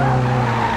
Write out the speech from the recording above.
嗯。